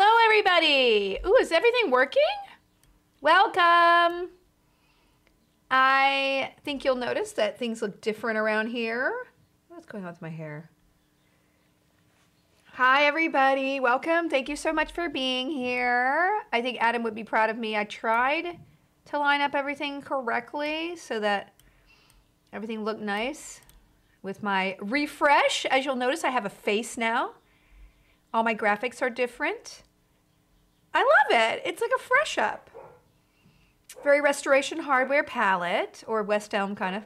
everybody! Ooh, is everything working? Welcome! I think you'll notice that things look different around here. What's going on with my hair? Hi, everybody. Welcome. Thank you so much for being here. I think Adam would be proud of me. I tried to line up everything correctly so that everything looked nice with my refresh. As you'll notice, I have a face now. All my graphics are different. I love it. It's like a fresh up. Very restoration hardware palette or West Elm kind of.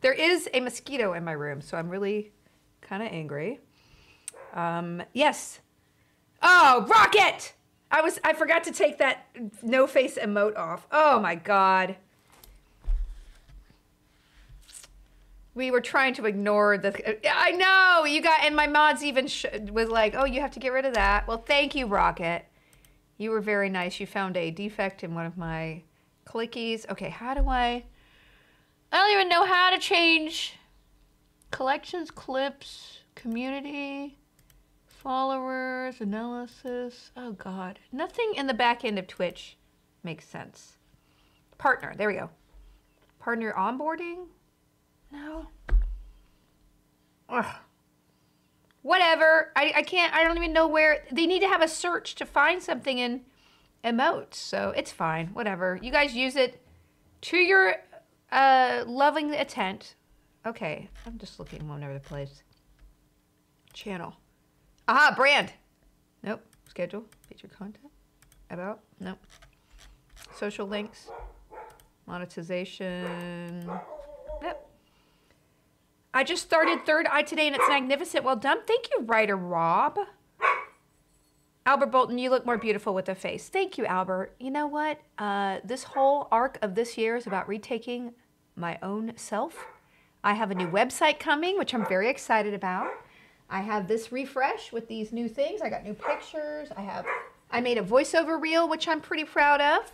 There is a mosquito in my room, so I'm really kind of angry. Um, yes. Oh, Rocket! I was I forgot to take that no face emote off. Oh my god. We were trying to ignore the. I know you got, and my mods even was like, "Oh, you have to get rid of that." Well, thank you, Rocket. You were very nice. You found a defect in one of my clickies. Okay, how do I? I don't even know how to change collections, clips, community followers, analysis. Oh God, nothing in the back end of Twitch makes sense. Partner, there we go. Partner onboarding? No. Ugh. Whatever. I, I can't, I don't even know where. They need to have a search to find something in emotes. So it's fine. Whatever. You guys use it to your uh, loving intent. Okay. I'm just looking all over the place. Channel. Aha, brand. Nope. Schedule. Feature content. About. Nope. Social links. Monetization. I just started Third Eye today and it's magnificent. Well done. Thank you, writer Rob. Albert Bolton, you look more beautiful with a face. Thank you, Albert. You know what? Uh, this whole arc of this year is about retaking my own self. I have a new website coming, which I'm very excited about. I have this refresh with these new things. I got new pictures. I have, I made a voiceover reel, which I'm pretty proud of.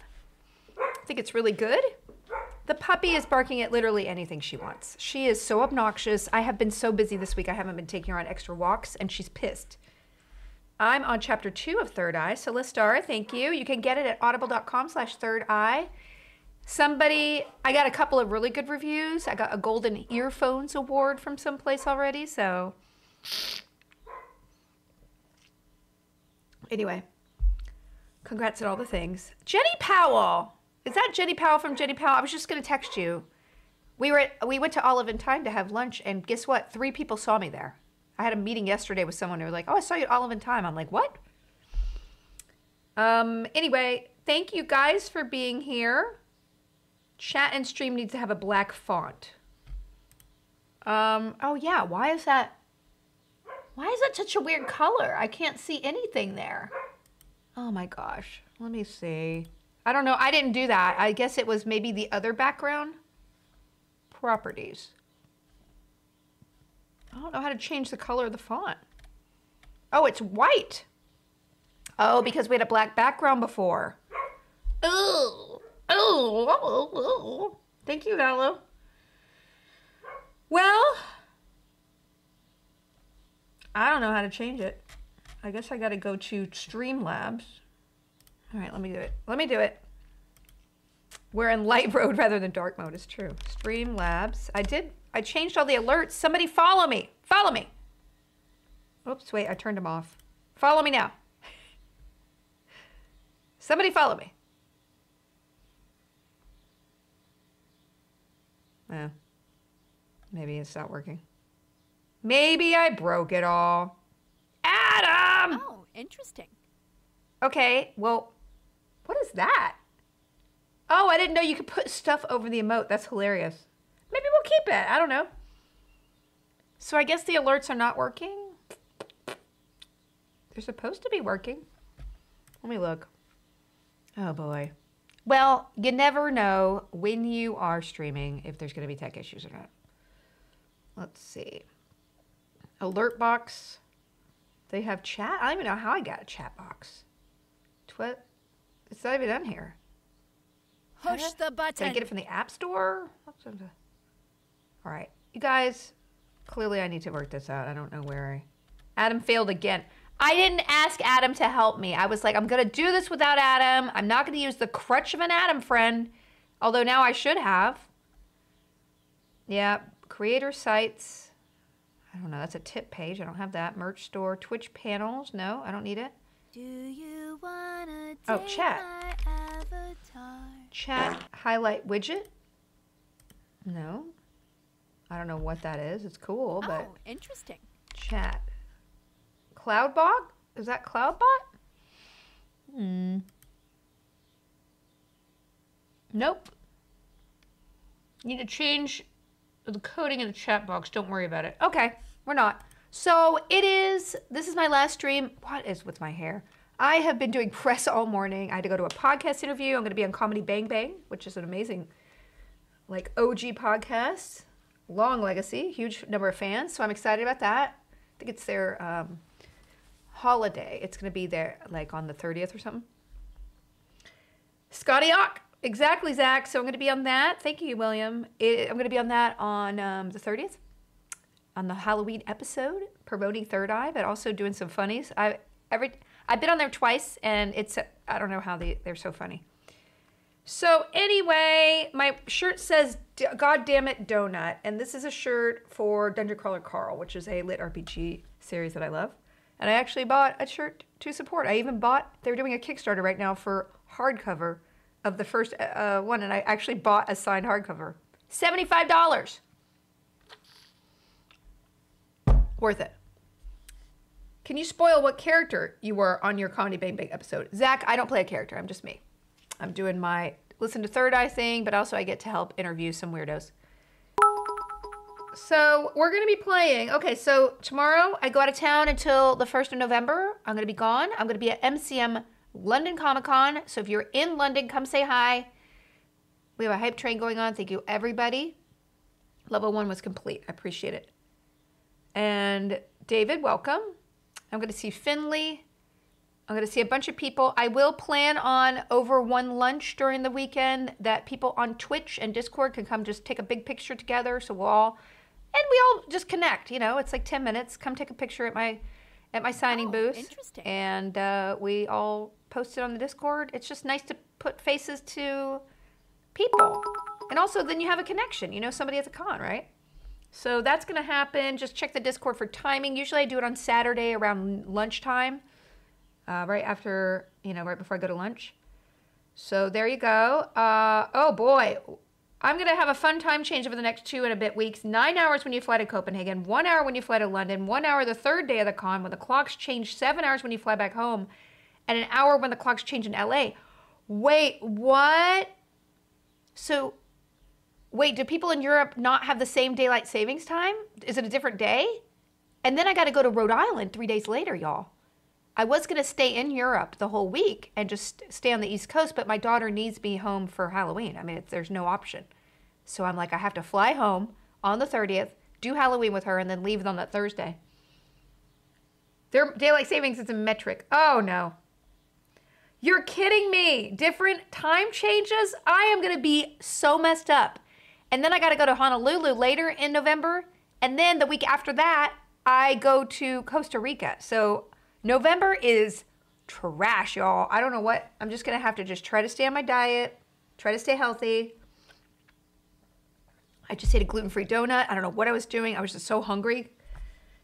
I think it's really good. The puppy is barking at literally anything she wants. She is so obnoxious. I have been so busy this week. I haven't been taking her on extra walks, and she's pissed. I'm on chapter two of Third Eye. So, Listar, thank you. You can get it at audible.com slash third eye. Somebody, I got a couple of really good reviews. I got a golden earphones award from someplace already. So, Anyway, congrats at all the things. Jenny Powell. Is that Jenny Powell from Jenny Powell? I was just going to text you. We were at, we went to Olive and Thyme to have lunch, and guess what? Three people saw me there. I had a meeting yesterday with someone who was like, "Oh, I saw you at Olive and Thyme." I'm like, "What?" Um. Anyway, thank you guys for being here. Chat and stream needs to have a black font. Um. Oh yeah. Why is that? Why is that such a weird color? I can't see anything there. Oh my gosh. Let me see. I don't know. I didn't do that. I guess it was maybe the other background. Properties. I don't know how to change the color of the font. Oh, it's white. Oh, because we had a black background before. Oh, oh, Thank you, Gallo. Well, I don't know how to change it. I guess I got to go to Streamlabs. All right, let me do it. Let me do it. We're in light mode rather than dark mode. It's true. Streamlabs. I did. I changed all the alerts. Somebody follow me. Follow me. Oops, wait. I turned them off. Follow me now. Somebody follow me. Yeah. Maybe it's not working. Maybe I broke it all. Adam! Oh, interesting. Okay, well, what is that? Oh, I didn't know you could put stuff over the emote. That's hilarious. Maybe we'll keep it. I don't know. So I guess the alerts are not working. They're supposed to be working. Let me look. Oh boy. Well, you never know when you are streaming if there's going to be tech issues or not. Let's see alert box. They have chat. I don't even know how I got a chat box. What? It's not even on here. Push the button. Did I get it from the App Store? All right. You guys, clearly I need to work this out. I don't know where I... Adam failed again. I didn't ask Adam to help me. I was like, I'm going to do this without Adam. I'm not going to use the crutch of an Adam friend, although now I should have. Yeah, creator sites. I don't know. That's a tip page. I don't have that. Merch store, Twitch panels. No, I don't need it. Do you Oh, chat. Chat highlight widget. No. I don't know what that is. It's cool, but Oh, interesting. chat. Cloudbot? Is that Cloudbot? Hmm. Nope. Need to change the coding in the chat box. Don't worry about it. Okay, we're not. So it is, this is my last stream. What is with my hair? I have been doing press all morning. I had to go to a podcast interview. I'm going to be on Comedy Bang Bang, which is an amazing, like, OG podcast. Long legacy, huge number of fans. So I'm excited about that. I think it's their um, holiday. It's going to be there, like, on the 30th or something. Scotty Ock. Exactly, Zach. So I'm going to be on that. Thank you, William. It, I'm going to be on that on um, the 30th, on the Halloween episode, promoting Third Eye, but also doing some funnies. I every I've been on there twice, and it's I don't know how they they're so funny. So anyway, my shirt says "God damn it, donut," and this is a shirt for Dungeon Crawler Carl, which is a lit RPG series that I love. And I actually bought a shirt to support. I even bought. They're doing a Kickstarter right now for hardcover of the first uh, one, and I actually bought a signed hardcover. Seventy-five dollars. Worth it. Can you spoil what character you were on your Comedy Bang Bang episode? Zach, I don't play a character. I'm just me. I'm doing my listen to Third Eye thing, but also I get to help interview some weirdos. So we're gonna be playing. Okay, so tomorrow I go out of town until the first of November. I'm gonna be gone. I'm gonna be at MCM London Comic Con. So if you're in London, come say hi. We have a hype train going on. Thank you, everybody. Level one was complete. I appreciate it. And David, welcome. I'm going to see Finley. I'm going to see a bunch of people. I will plan on over one lunch during the weekend that people on Twitch and Discord can come just take a big picture together. So we'll all, and we all just connect. You know, it's like 10 minutes. Come take a picture at my at my signing Oh, booth. interesting. And uh, we all post it on the Discord. It's just nice to put faces to people. And also, then you have a connection. You know somebody at the con, right? So that's going to happen. Just check the Discord for timing. Usually I do it on Saturday around lunchtime, uh, right after, you know, right before I go to lunch. So there you go. Uh, oh boy. I'm going to have a fun time change over the next two and a bit weeks. Nine hours when you fly to Copenhagen, one hour when you fly to London, one hour the third day of the con when the clocks change, seven hours when you fly back home, and an hour when the clocks change in LA. Wait, what? So Wait, do people in Europe not have the same daylight savings time? Is it a different day? And then I got to go to Rhode Island three days later, y'all. I was going to stay in Europe the whole week and just stay on the East Coast, but my daughter needs me home for Halloween. I mean, there's no option. So I'm like, I have to fly home on the 30th, do Halloween with her, and then leave on that Thursday. Their daylight savings is a metric. Oh, no. You're kidding me. Different time changes? I am going to be so messed up. And then I got to go to Honolulu later in November. And then the week after that, I go to Costa Rica. So November is trash, y'all. I don't know what. I'm just going to have to just try to stay on my diet, try to stay healthy. I just ate a gluten free donut. I don't know what I was doing. I was just so hungry.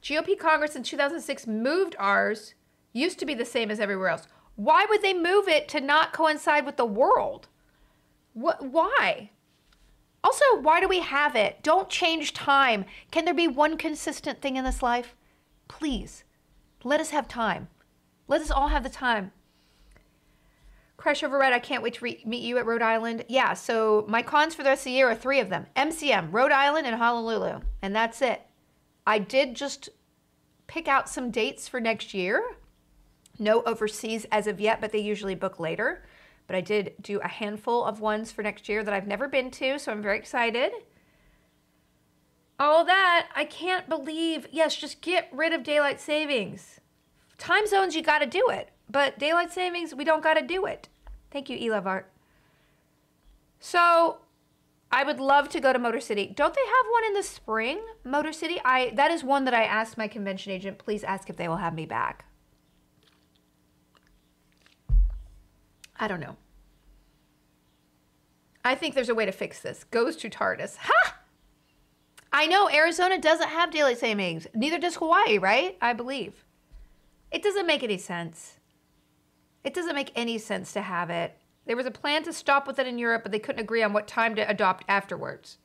GOP Congress in 2006 moved ours, used to be the same as everywhere else. Why would they move it to not coincide with the world? What? Why? Also, why do we have it? Don't change time. Can there be one consistent thing in this life? Please, let us have time. Let us all have the time. Crush over Red, I can't wait to re- meet you at Rhode Island. Yeah, so my cons for the rest of the year are three of them MCM, Rhode Island, and Honolulu. And that's it. I did just pick out some dates for next year. No overseas as of yet, but they usually book later. But I did do a handful of ones for next year that I've never been to, so I'm very excited. All that, I can't believe. Yes, just get rid of daylight savings. Time zones, you got to do it. But daylight savings, we don't got to do it. Thank you, Elevart. So, I would love to go to Motor City. Don't they have one in the spring? Motor City? I that is one that I asked my convention agent, please ask if they will have me back. I don't know. I think there's a way to fix this. Goes to TARDIS. Ha! I know Arizona doesn't have daylight savings. Neither does Hawaii, right? I believe. It doesn't make any sense. It doesn't make any sense to have it. There was a plan to stop with it in Europe, but they couldn't agree on what time to adopt afterwards.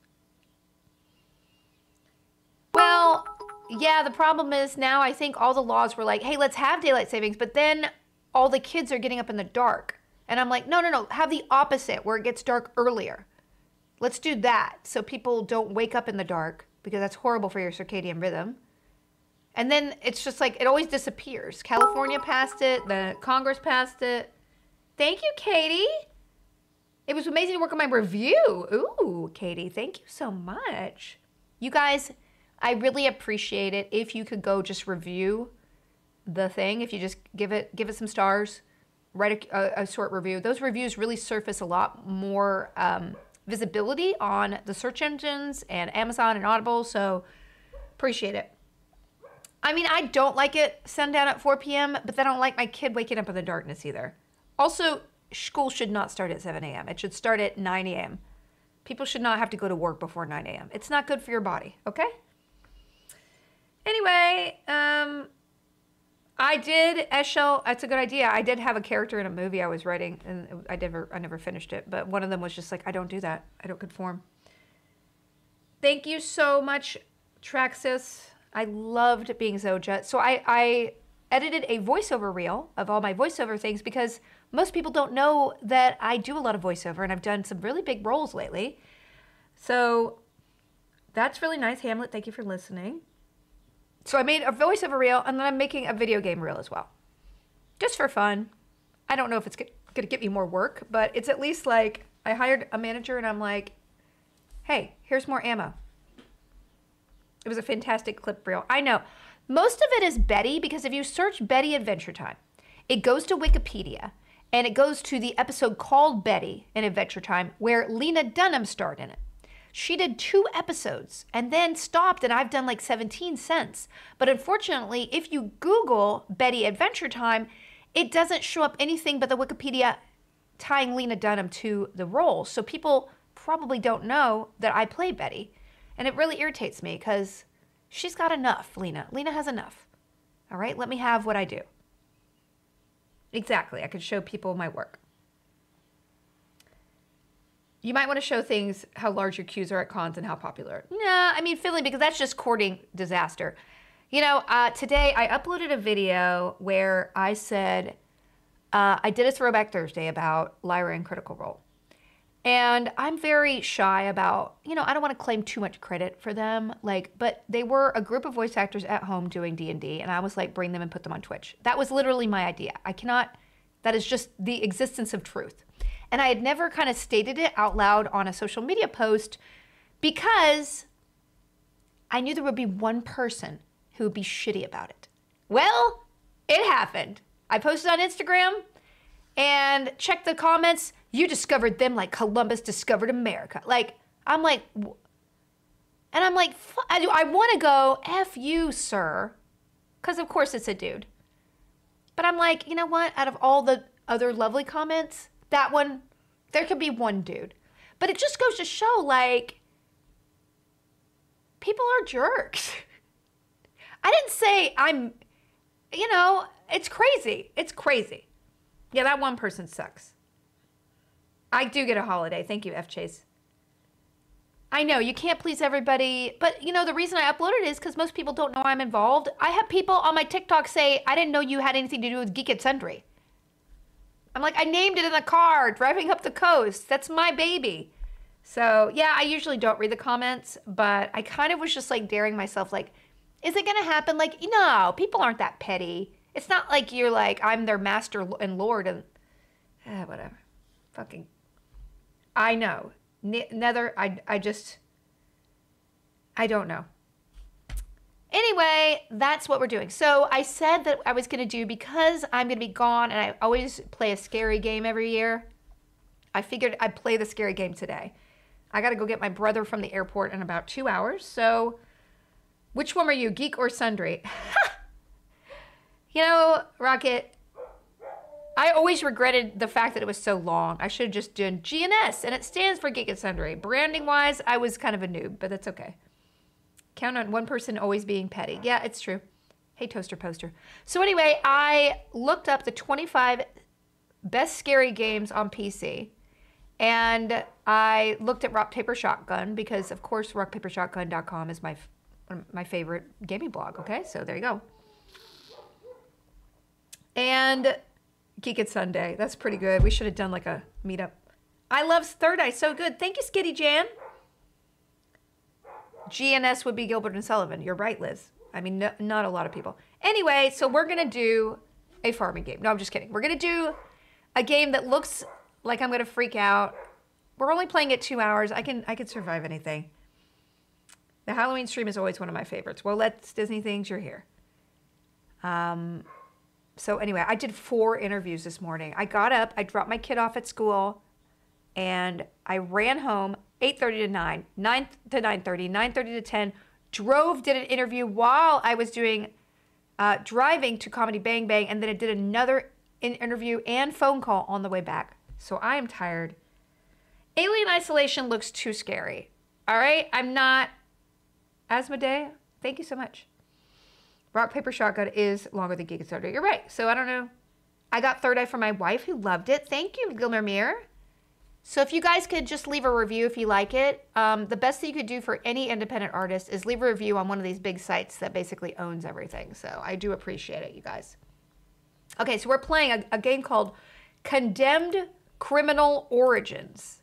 Well, yeah, the problem is now I think all the laws were like, hey, let's have daylight savings, but then all the kids are getting up in the dark. And I'm like, no, no, no, have the opposite where it gets dark earlier. Let's do that so people don't wake up in the dark because that's horrible for your circadian rhythm. And then it's just like it always disappears. California passed it, the Congress passed it. Thank you, Katie. It was amazing to work on my review. Ooh, Katie, thank you so much. You guys, I really appreciate it if you could go just review the thing. If you just give it give it some stars, write a, a, short review. Those reviews really surface a lot more um, visibility on the search engines and Amazon and Audible. So appreciate it. I mean, I don't like it sundown at 4 p.m., but I don't like my kid waking up in the darkness either. Also, school should not start at 7 a.m. It should start at 9 a.m. People should not have to go to work before 9 a.m. It's not good for your body, okay? Anyway, um, I did Eshel. That's a good idea. I did have a character in a movie I was writing, and I never, I never finished it. But one of them was just like, I don't do that. I don't conform. Thank you so much, Traxis. I loved being Zoja. So I, I edited a voiceover reel of all my voiceover things because most people don't know that I do a lot of voiceover and I've done some really big roles lately. So that's really nice. Hamlet, thank you for listening. So I made a voiceover reel and then I'm making a video game reel as well. Just for fun. I don't know if it's going to get me more work, but it's at least like I hired a manager and I'm like, hey, here's more ammo. It was a fantastic clip reel. I know. Most of it is Betty because if you search Betty Adventure Time, it goes to Wikipedia and it goes to the episode called Betty in Adventure Time where Lena Dunham starred in it. She did two episodes and then stopped, and I've done like 17 cents. But unfortunately, if you Google Betty Adventure Time, it doesn't show up anything but the Wikipedia tying Lena Dunham to the role. So people probably don't know that I play Betty. And it really irritates me because she's got enough, Lena. Lena has enough. All right, let me have what I do. Exactly, I could show people my work. You might want to show things how large your queues are at cons and how popular. Nah, I mean Philly because that's just courting disaster. You know, uh, today I uploaded a video where I said uh, I did a throwback Thursday about Lyra and Critical Role. And I'm very shy about, you know, I don't want to claim too much credit for them, like, but they were a group of voice actors at home doing D&D and I was like bring them and put them on Twitch. That was literally my idea. I cannot that is just the existence of truth. And I had never kind of stated it out loud on a social media post because I knew there would be one person who would be shitty about it. Well, it happened. I posted on Instagram and checked the comments. You discovered them like Columbus discovered America. Like, I'm like, and I'm like, I, I want to go, F you, sir. Because of course it's a dude. But I'm like, you know what? Out of all the other lovely comments, that one, there could be one dude. But it just goes to show like, people are jerks. I didn't say I'm, you know, it's crazy. It's crazy. Yeah, that one person sucks. I do get a holiday. Thank you, F Chase. I know you can't please everybody, but you know the reason I uploaded is because most people don't know I'm involved. I have people on my TikTok say, "I didn't know you had anything to do with Geek and Sundry." I'm like, I named it in the car driving up the coast. That's my baby. So yeah, I usually don't read the comments, but I kind of was just like daring myself, like, is it gonna happen? Like, no, people aren't that petty. It's not like you're like I'm their master and lord and eh, whatever. Fucking. I know. Nether. I I just. I don't know. Anyway, that's what we're doing. So I said that I was going to do because I'm going to be gone and I always play a scary game every year. I figured I'd play the scary game today. I got to go get my brother from the airport in about two hours. So, which one are you, geek or sundry? you know, Rocket, I always regretted the fact that it was so long. I should have just done GNS, and it stands for Geek and Sundry. Branding wise, I was kind of a noob, but that's okay. Count on one person always being petty. Yeah, it's true. Hey, Toaster Poster. So, anyway, I looked up the 25 best scary games on PC. And I looked at Rock Paper Shotgun because, of course, rockpapershotgun.com is my my favorite gaming blog. Okay, so there you go. And Geek It Sunday. That's pretty good. We should have done like a meetup. I love Third Eye. So good. Thank you, Skitty Jan. GNS would be Gilbert and Sullivan. You're right, Liz. I mean, no, not a lot of people. Anyway, so we're to do a farming game. No, I'm just kidding. We're to do a game that looks like I'm to freak out. We're only playing it two hours. I can I can survive anything. The Halloween stream is always one of my favorites. Well, let's Disney things. You're here. Um, so anyway, I did four interviews this morning. I got up, I dropped my kid off at school, and I ran home 8:30 to 9, 9 to 9:30, 9:30 to 10. Drove, did an interview while I was doing uh, driving to Comedy Bang Bang, and then I did another interview and phone call on the way back. So I am tired. Alien Isolation looks too scary. All right, I'm not. Asmodee, thank you so much. Rock, Paper, Shotgun is longer than and Sundry. You're right. So I don't know. I got Third Eye from my wife who loved it. Thank you, Gilmer Mir. So if you guys could just leave a review if you like it, um, the best thing you could do for any independent artist is leave a review on one of these big sites that basically owns everything. So I do appreciate it, you guys. Okay, so we're playing a, a game called Condemned Criminal Origins.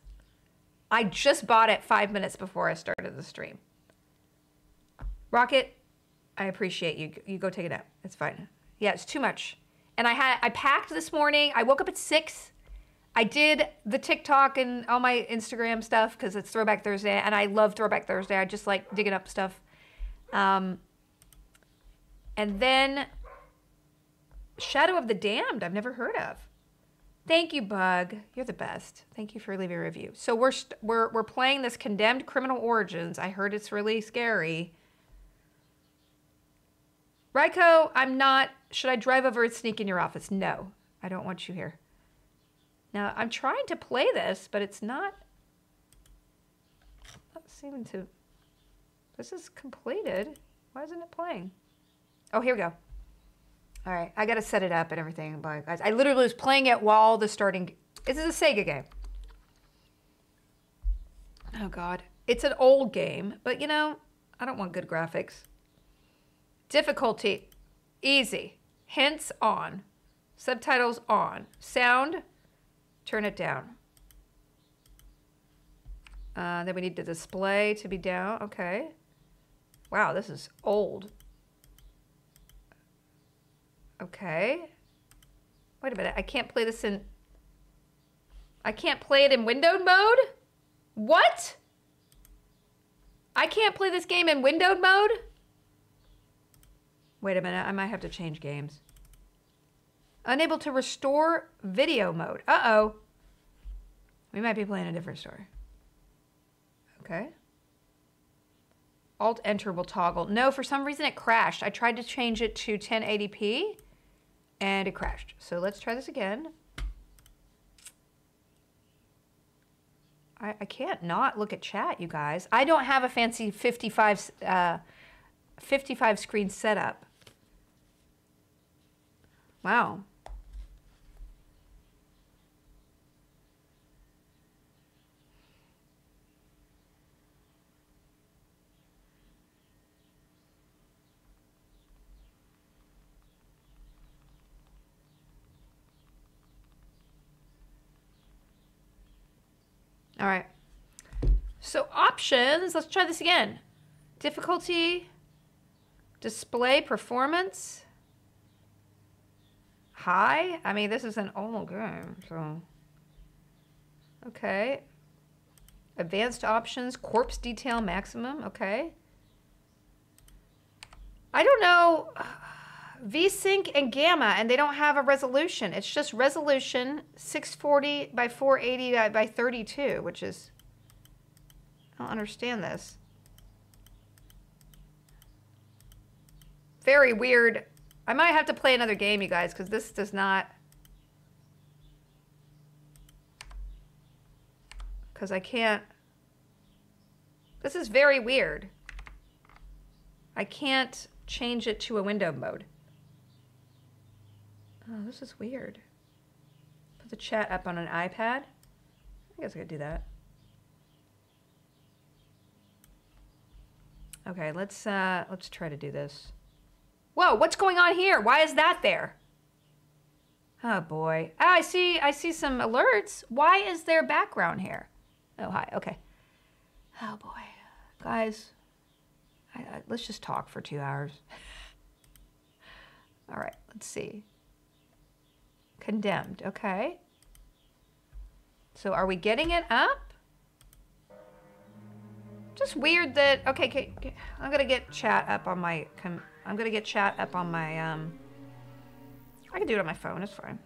I just bought it five minutes before I started the stream. Rocket, I appreciate you. You go take it out. It's fine. Yeah, it's too much. And I had I packed this morning. I woke up at six. I did the TikTok and all my Instagram stuff because it's Throwback Thursday, and I love Throwback Thursday. I just like digging up stuff. Um, and then Shadow of the Damned, I've never heard of. Thank you, Bug. You're the best. Thank you for leaving a review. So we're we're we're playing this Condemned Criminal Origins. I heard it's really scary. Ryko, I'm not. Should I drive over and sneak in your office? No, I don't want you here. Now, I'm trying to play this, but it's not, not seeming to. This is completed. Why isn't it playing? Oh, here we go. All right, I got to set it up and everything. But guys, I literally was playing it while the starting. This is a Sega game. Oh, God. It's an old game, but you know, I don't want good graphics. Difficulty, easy. Hints on. Subtitles on. Sound, turn it down. Uh, then we need the display to be down. Okay. Wow, this is old. Okay. Wait a minute. I can't play this in... I can't play it in windowed mode? What? I can't play this game in windowed mode? Wait a minute, I might have to change games. Unable to restore video mode. Uh-oh. We might be playing a different story. Okay. Alt enter will toggle. No, for some reason it crashed. I tried to change it to 1080p and it crashed. So let's try this again. I, I can't not look at chat, you guys. I don't have a fancy 55, uh, 55 screen setup. Wow. All right. So options, let's try this again. Difficulty, display performance high? I mean, this is an old game, so. Okay. Advanced options, corpse detail maximum, okay. I don't know. VSync and Gamma, and they don't have a resolution. It's just resolution 640 by 480 by 32, which is, I don't understand this. Very weird. I might have to play another game, you guys, because this does not... Because I can't... This is very weird. I can't change it to a window mode. Oh, this is weird. Put the chat up on an iPad. I guess I could do that. Okay, let's uh let's try to do this. Whoa, what's going on here? Why is that there? Oh boy. Oh, I see I see some alerts. Why is there background here? Oh, hi. Okay. Oh boy. Guys, I, I, let's just talk for 2 hours. All right, let's see. Condemned. Okay. So are we getting it up? Just weird that okay, okay, okay, I'm gonna get chat up on my com, I'm gonna get chat up on my um I can do it on my phone, it's fine.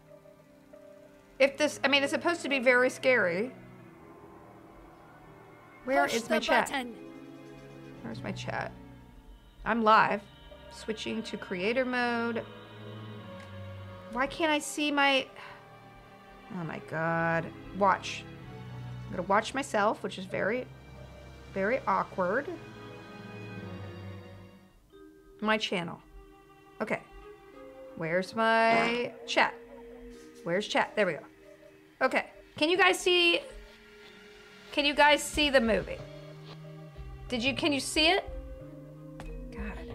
If this I mean it's supposed to be very scary. Where Push is my chat? button. Where's my chat? I'm live. Switching to creator mode. Why can't I see my Oh my god. Watch. I'm gonna watch myself, which is very very awkward. My channel. Okay. Where's my chat? Where's chat? There we go. Okay. Can you guys see Can you guys see the movie? Did you can you see it? God.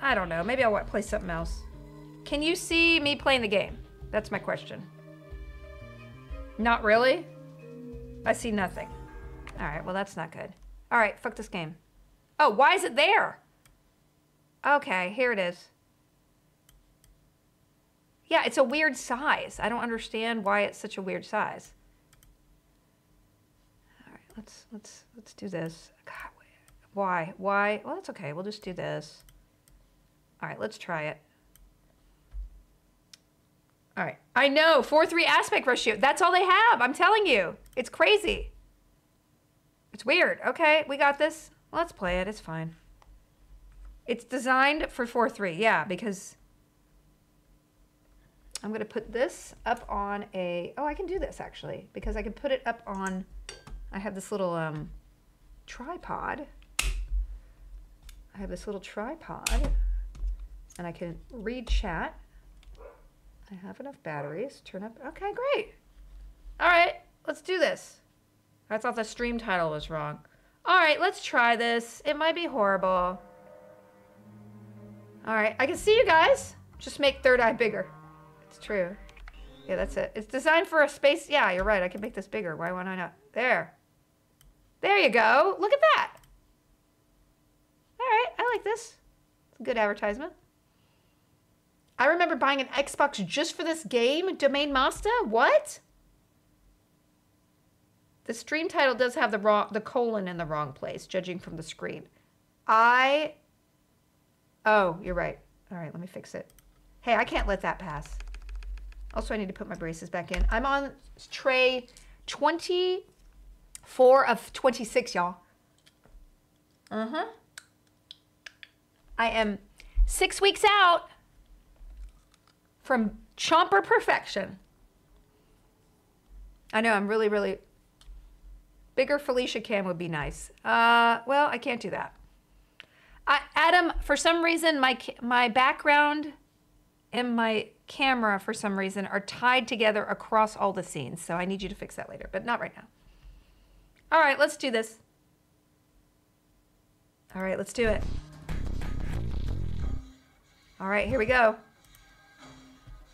I don't know. Maybe I'll play something else. Can you see me playing the game? That's my question. Not really? I see nothing. All right, well, that's not good. All right, fuck this game. Oh, why is it there? Okay, here it is. Yeah, it's a weird size. I don't understand why it's such a weird size. All right, let's let's let's do this. God, why? Why? Well, that's okay. We'll just do this. All right, let's try it. All right. I know, 4-3 aspect ratio. That's all they have. I'm telling you. It's crazy. It's weird. Okay, we got this. Let's play it. It's fine. It's designed for 4-3. Yeah, because I'm going to put this up on a... Oh, I can do this, actually. Because I can put it up on... I have this little um, tripod. I have this little tripod. And I can read chat. I have enough batteries. Turn up. Okay, great. All right, let's do this. I thought the stream title was wrong. All right, let's try this. It might be horrible. All right, I can see you guys. Just make third eye bigger. It's true. Yeah, that's it. It's designed for a space. Yeah, you're right. I can make this bigger. Why won't I not? There. There you go. Look at that. All right, I like this. It's a good advertisement. I remember buying an Xbox just for this game, Domain Master. What? The stream title does have the wrong, the colon in the wrong place, judging from the screen. I. Oh, you're right. All right, let me fix it. Hey, I can't let that pass. Also, I need to put my braces back in. I'm on tray 24 of 26, y'all. Uh huh. I am six weeks out from chomper perfection. I know I'm really, really bigger Felicia cam would be nice. Uh, well, I can't do that. I, Adam, for some reason, my my background and my camera, for some reason, are tied together across all the scenes. So I need you to fix that later, but not right now. All right, let's do this. All right, let's do it. All right, here we go.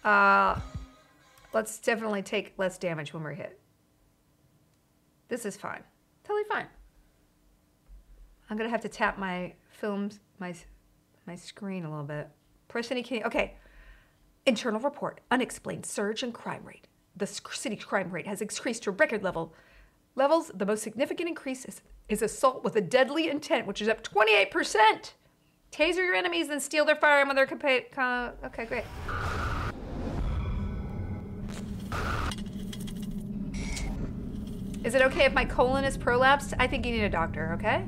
Uh, let's definitely take less damage when we're hit. This is fine. Totally fine. I'm gonna have to tap my films, my my screen a little bit. Press any key. Okay. Internal report: unexplained surge in crime rate. The city crime rate has increased to record level levels. The most significant increase is, is assault with a deadly intent, which is up 28%. Taser your enemies and steal their firearm when they're compa- co- Okay, great. Is it okay if my colon is prolapsed? I think you need a doctor, okay?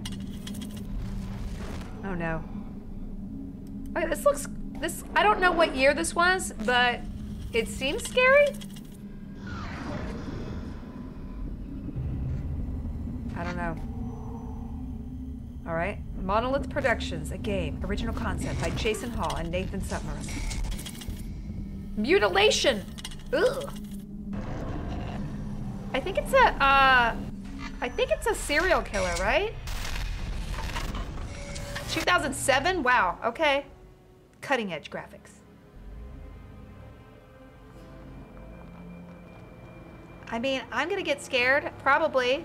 Oh no. Okay, this looks, this, I don't know what year this was, but it seems scary. I don't know. All right. Monolith Productions, a game, original concept by Jason Hall and Nathan Sutmers. Mutilation! Ugh. I think it's a, uh, I think it's a serial killer, right? 2007? Wow, okay. Cutting edge graphics. I mean, I'm gonna get scared, probably.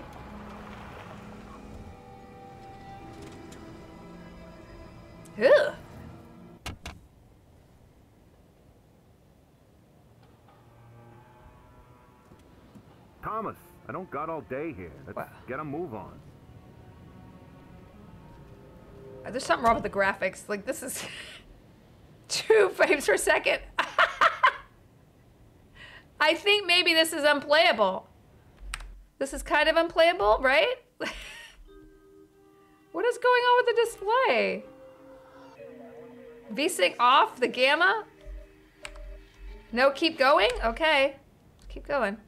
Ugh. Thomas, I don't got all day here. Let's Wow. get a move on. There's something wrong with the graphics. Like, this is two frames per second. I think maybe this is unplayable. This is kind of unplayable, right? what is going on with the display? VSync off, the gamma? No, keep going? Okay. Keep going.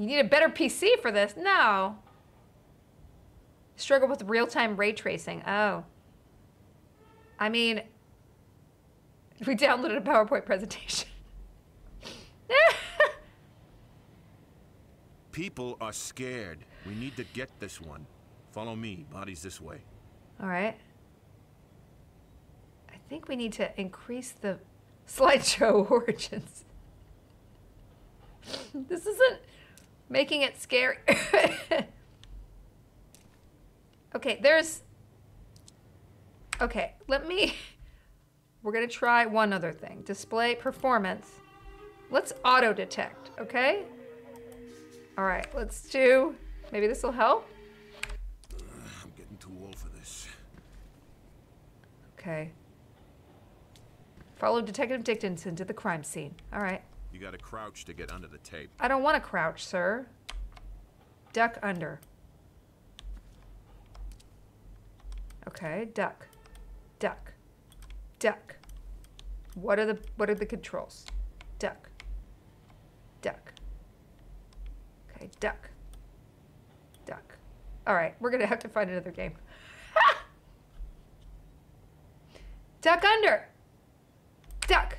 You need a better PC for this? No. Struggle with real-time ray tracing. Oh. I mean, we downloaded a PowerPoint presentation. People are scared. We need to get this one. Follow me. Body's this way. All right. I think we need to increase the slideshow origins. this isn't making it scary. okay, there's. Okay, let me. We're going to try one other thing display performance. Let's auto detect, okay? All right, let's do. Maybe this will help. I'm getting too old for this. Okay. Follow Detective Dickinson to the crime scene. All right. You gotta crouch to get under the tape. I don't want to crouch, sir. Duck under. Okay, duck. Duck. Duck. What are the what are the controls? Duck. Duck. Okay, duck. Duck. All right, we're to have to find another game. duck under. Duck.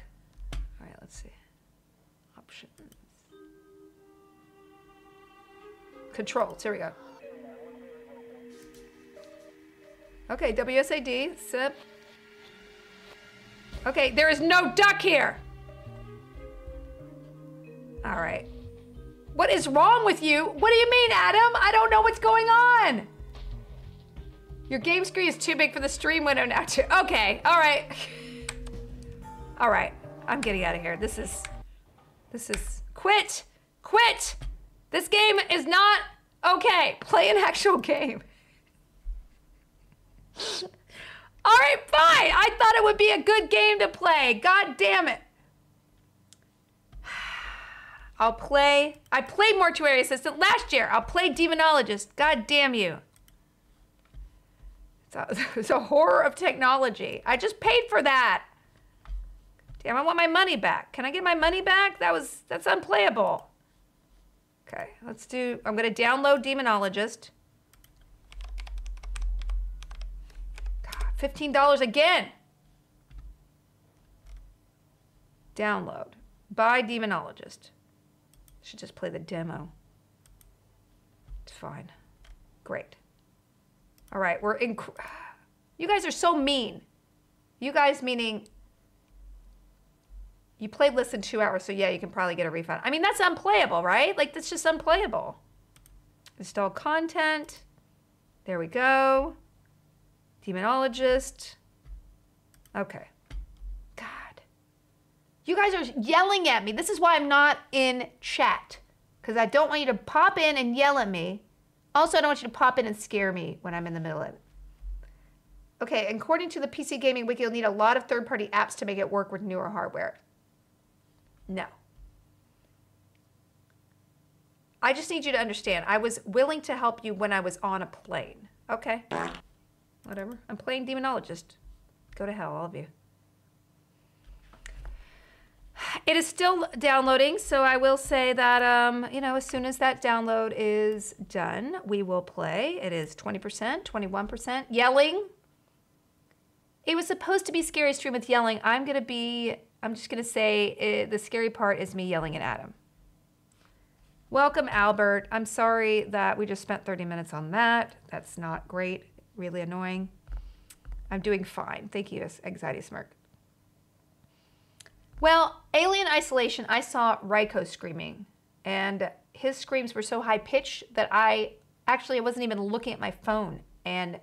Controls. Here we go. Okay, WSAD, SIP. Okay, there is no duck here. All right. What is wrong with you? What do you mean, Adam? I don't know what's going on. Your game screen is too big for the stream window now, too. Okay, all right. All right, I'm getting out of here. This is, this is, quit, quit. This game is not okay. Play an actual game. All right, fine. I thought it would be a good game to play. God damn it. I'll play. I played Mortuary Assistant last year. I'll play Demonologist. God damn you. It's a, it's a horror of technology. I just paid for that. Damn, I want my money back. Can I get my money back? That was that's unplayable. Okay, let's do. I'm gonna download Demonologist. God, fifteen dollars again. Download. Buy Demonologist. Should just play the demo. It's fine. Great. All right, we're in. You guys are so mean. You guys meaning you played less than two hours, so yeah, you can probably get a refund. I mean, that's unplayable, right? Like, that's just unplayable. Install content. There we go. Demonologist. Okay. God. You guys are yelling at me. This is why I'm not in chat. Because I don't want you to pop in and yell at me. Also, I don't want you to pop in and scare me when I'm in the middle of it. Okay, according to the PC Gaming Wiki, you'll need a lot of third party apps to make it work with newer hardware. No. I just need you to understand. I was willing to help you when I was on a plane. Okay. Whatever. I'm playing Demonologist. Go to hell, all of you. It is still downloading, so I will say that um, you know, as soon as that download is done, we will play. It is 20%, 21%. Yelling. It was supposed to be scary stream with yelling. I'm gonna be. I'm just gonna say it, the scary part is me yelling at Adam. Welcome, Albert. I'm sorry that we just spent 30 minutes on that. That's not great. Really annoying. I'm doing fine. Thank you, Anxiety Smirk. Well, Alien Isolation, I saw Raiko screaming, and his screams were so high pitched that I actually I wasn't even looking at my phone and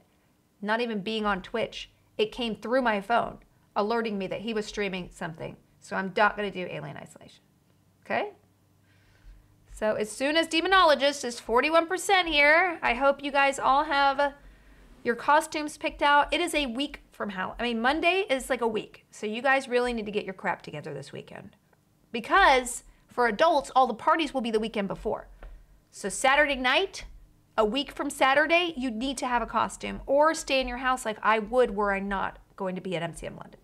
not even being on Twitch. It came through my phone, alerting me that he was streaming something. So I'm not going to do Alien Isolation. Okay? So as soon as Demonologist is 41% here, I hope you guys all have your costumes picked out. It is a week from how, I mean, Monday is like a week. So you guys really need to get your crap together this weekend. Because for adults, all the parties will be the weekend before. So Saturday night, a week from Saturday, you need to have a costume or stay in your house like I would were I not going to be at MCM London.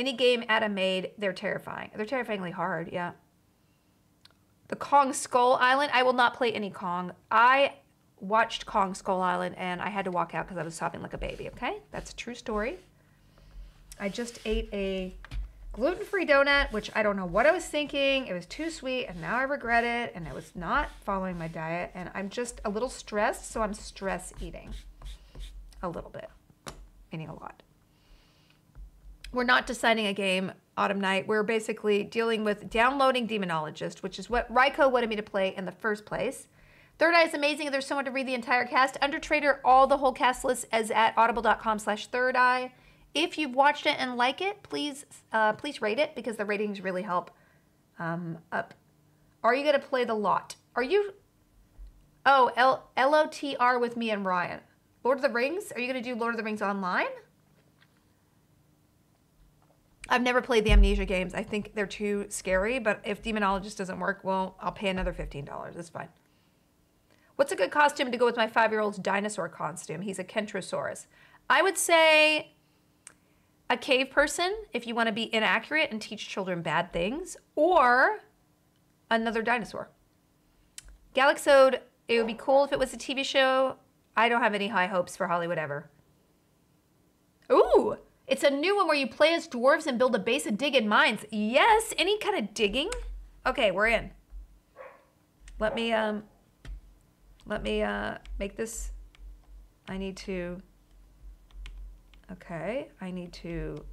Any game Adam made, they're terrifying. They're terrifyingly hard, yeah. The Kong Skull Island, I will not play any Kong. I watched Kong Skull Island and I had to walk out because I was sobbing like a baby, okay? That's a true story. I just ate a gluten free donut, which I don't know what I was thinking. It was too sweet and now I regret it and I was not following my diet and I'm just a little stressed, so I'm stress eating a little bit, eating a lot. We're not deciding a game Autumn Night. We're basically dealing with downloading Demonologist, which is what Raiko wanted me to play in the first place. Third Eye is amazing. There's someone to read the entire cast. Under Trader, all the whole cast list is at audible.com slash third eye. If you've watched it and like it, please uh, please rate it because the ratings really help um, up. Are you going to play the lot? Are you... Oh, L- L-O-T-R with me and Ryan. Lord of the Rings? Are you going to do Lord of the Rings online? I've never played the Amnesia games. I think they're too scary, but if Demonologist doesn't work, well, I'll pay another $15. It's fine. What's a good costume to go with my five-year-old's dinosaur costume? He's a Kentrosaurus. I would say a cave person if you want to be inaccurate and teach children bad things, or another dinosaur. Galaxode, it would be cool if it was a TV show. I don't have any high hopes for Hollywood ever. Ooh, it's a new one where you play as dwarves and build a base and dig in mines. Yes, any kind of digging. Okay, we're in. Let me um let me uh make this I need to Okay, I need to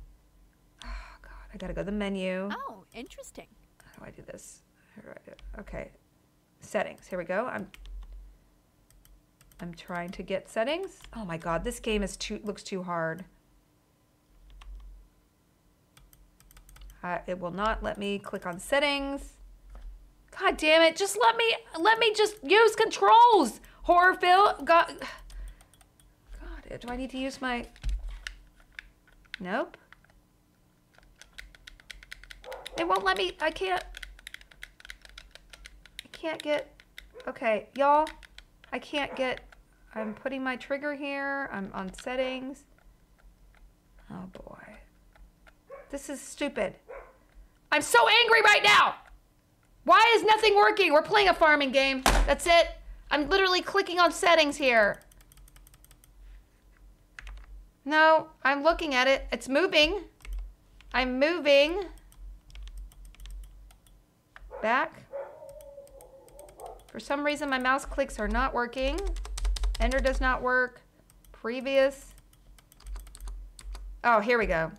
Oh god, I got to go to the menu. Oh, interesting. How do I do this? How do I do it? Okay. Settings. Here we go. I'm I'm trying to get settings. Oh my god, this game is too looks too hard. Uh, it will not let me click on settings. God damn it! Just let me let me just use controls. Horror film. God. God, do I need to use my? Nope. It won't let me. I can't. I can't get. Okay, y'all. I can't get. I'm putting my trigger here. I'm on settings. Oh boy. This is stupid. I'm so angry right now. Why is nothing working? We're playing a farming game. That's it. I'm literally clicking on settings here. No, I'm looking at it. It's moving. I'm moving. Back. For some reason, my mouse clicks are not working. Enter does not work. Previous. Oh, here we go.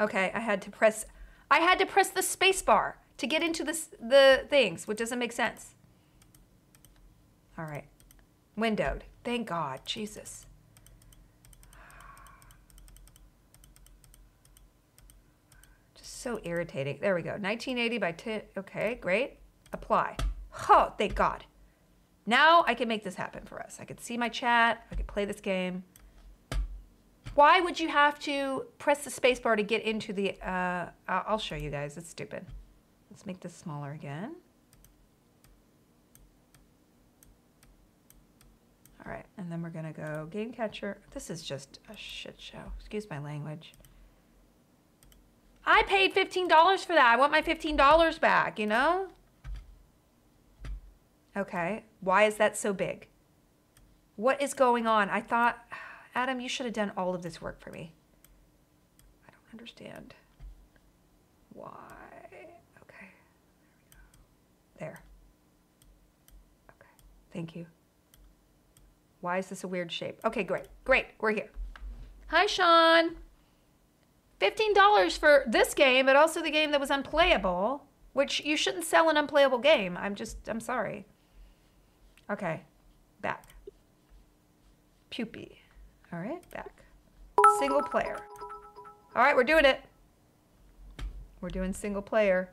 Okay, I had to press I had to press the space bar to get into this the things, which doesn't make sense. All right. Windowed. Thank God. Jesus. Just so irritating. There we go. 1980 by 10. Okay, great. Apply. Oh, thank God. Now I can make this happen for us. I can see my chat. I can play this game. Why would you have to press the spacebar to get into the, uh, I'll show you guys, it's stupid. Let's make this smaller again. All right, and then we're gonna go game catcher. This is just a shit show, excuse my language. I paid $15 for that. I want my $15 back, you know? Okay. Why is that so big? What is going on? I thought, Adam, you should have done all of this work for me. I don't understand. Why? Okay. There. Okay. Thank you. Why is this a weird shape? Okay, great. Great. We're here. Hi, Sean. $15 for this game, but also the game that was unplayable, which you shouldn't sell an unplayable game. I'm just, I'm sorry. Okay, back. Pupy. All right, back. Single player. All right, we're doing it. We're doing single player.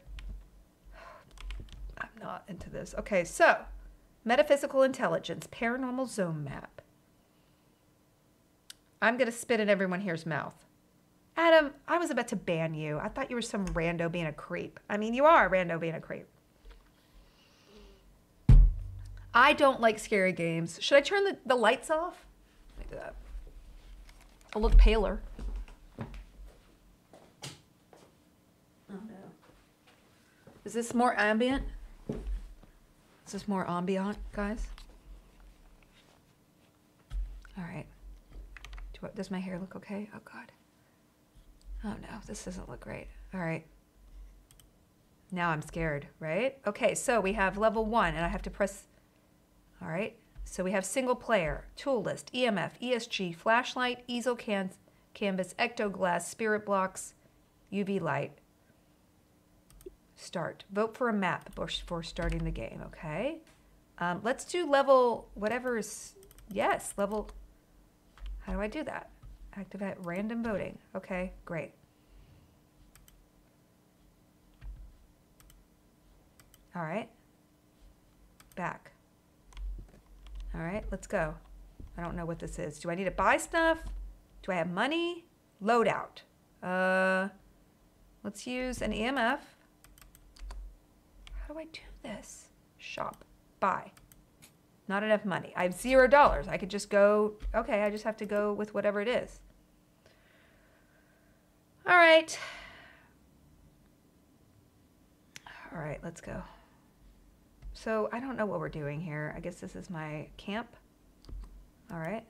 I'm not into this. Okay, so metaphysical intelligence, paranormal zone map. I'm going to spit in everyone here's mouth. Adam, I was about to ban you. I thought you were some rando being a creep. I mean, you are a rando being a creep. I don't like scary games. Should I turn the, the lights off? Like that. I'll look paler. Oh no. Is this more ambient? Is this more ambient, guys? All right. Do, does my hair look okay? Oh God. Oh no, this doesn't look great. All right. Now I'm scared, right? Okay, so we have level one, and I have to press. All right. So we have single player, tool list, EMF, ESG, flashlight, easel can canvas, ectoglass, spirit box, UV light. Start. Vote for a map before starting the game, okay? Um, let's do level, whatever is, yes, level, how do I do that? Activate random voting. Okay, great. All right. Back. All right, let's go. I don't know what this is. Do I need to buy stuff? Do I have money? Loadout. Uh, let's use an EMF. How do I do this? Shop. Buy. Not enough money. I have zero dollars. I could just go, okay, I just have to go with whatever it is. All right. All right, let's go. So I don't know what we're doing here. I guess this is my camp. All right.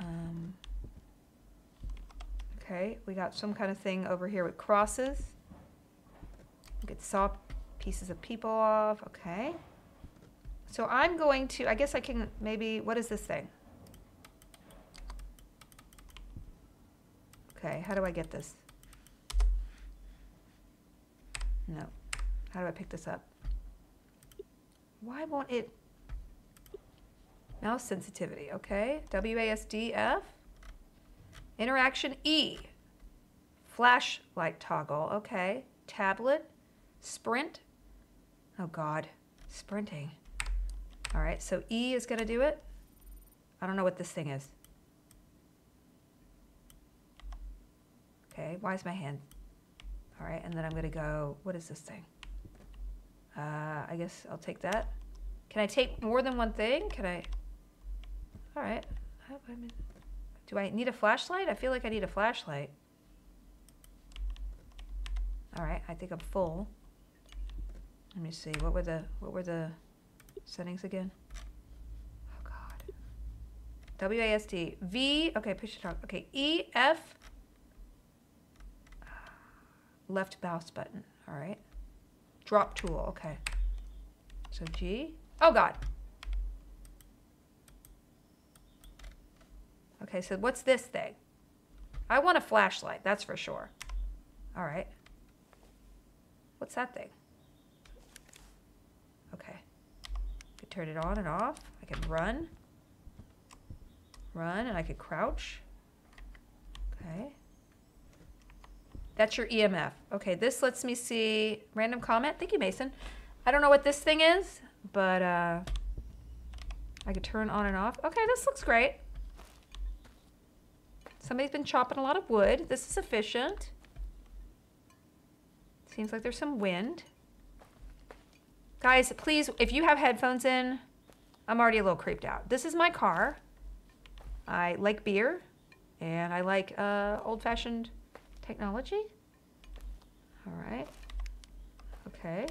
Um, okay, we got some kind of thing over here with crosses. We could saw pieces of people off. Okay. So I'm going to, I guess I can maybe, what is this thing? Okay, how do I get this? No. How do I pick this up? Why won't it? Mouse sensitivity, okay. WASDF. Interaction E. Flashlight toggle, okay. Tablet. Sprint. Oh God, sprinting. All right, so E is gonna do it. I don't know what this thing is. Okay, why is my hand? All right, and then I'm gonna go, what is this thing? Uh, I guess I'll take that. Can I take more than one thing? Can I? All right. Do I need a flashlight? I feel like I need a flashlight. All right, I think I'm full. Let me see. What were the what were the settings again? Oh God. WASD V. Okay, push it on. Okay, E F. Left mouse button. All right. Drop tool, okay. So G. Oh God. Okay, so what's this thing? I want a flashlight, that's for sure. All right. What's that thing? Okay. I could turn it on and off. I can run. Run, and I could crouch. Okay. That's your EMF. Okay, this lets me see random comment. Thank you, Mason. I don't know what this thing is, but uh, I could turn on and off. Okay, this looks great. Somebody's been chopping a lot of wood. This is efficient. Seems like there's some wind. Guys, please, if you have headphones in, I'm already a little creeped out. This is my car. I like beer, and I like uh, old-fashioned technology. All right. Okay.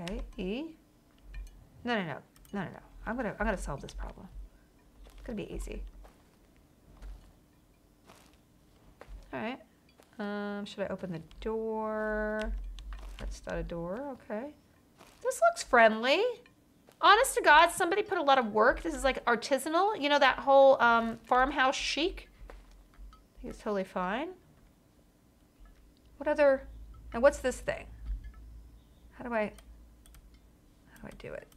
Okay. E. No, no, no, no, no, no. I'm gonna, I'm gonna solve this problem. It's gonna be easy. All right. Um, should I open the door? That's not a door. Okay. This looks friendly. Honest to God, somebody put a lot of work. This is like artisanal. You know that whole um, farmhouse chic. I think it's totally fine. What other? And what's this thing? How do I? Do I do it?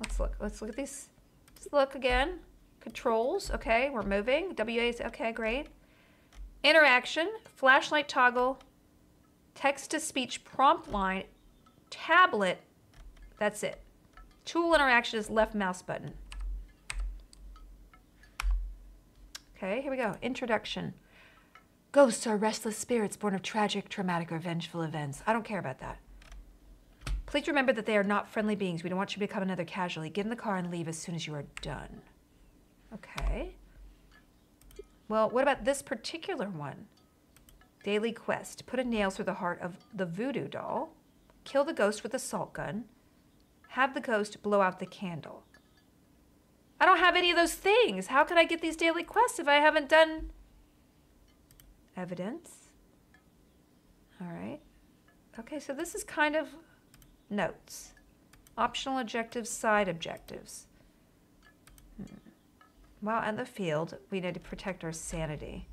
Let's look. Let's look at these. Let's look again. Controls. Okay, we're moving. WA is okay. Great. Interaction. Flashlight toggle. Text to speech prompt line. Tablet. That's it. Tool interaction is left mouse button. Okay, here we go. Introduction. Ghosts are restless spirits born of tragic, traumatic, or vengeful events. I don't care about that. Please remember that they are not friendly beings. We don't want you to become another casualty. Get in the car and leave as soon as you are done. Okay. Well, what about this particular one? Daily quest. Put a nail through the heart of the voodoo doll. Kill the ghost with a salt gun. Have the ghost blow out the candle. I don't have any of those things. How can I get these daily quests if I haven't done evidence? All right. Okay, so this is kind of notes. Optional objectives, side objectives. Hmm. Well, in the field, we need to protect our sanity.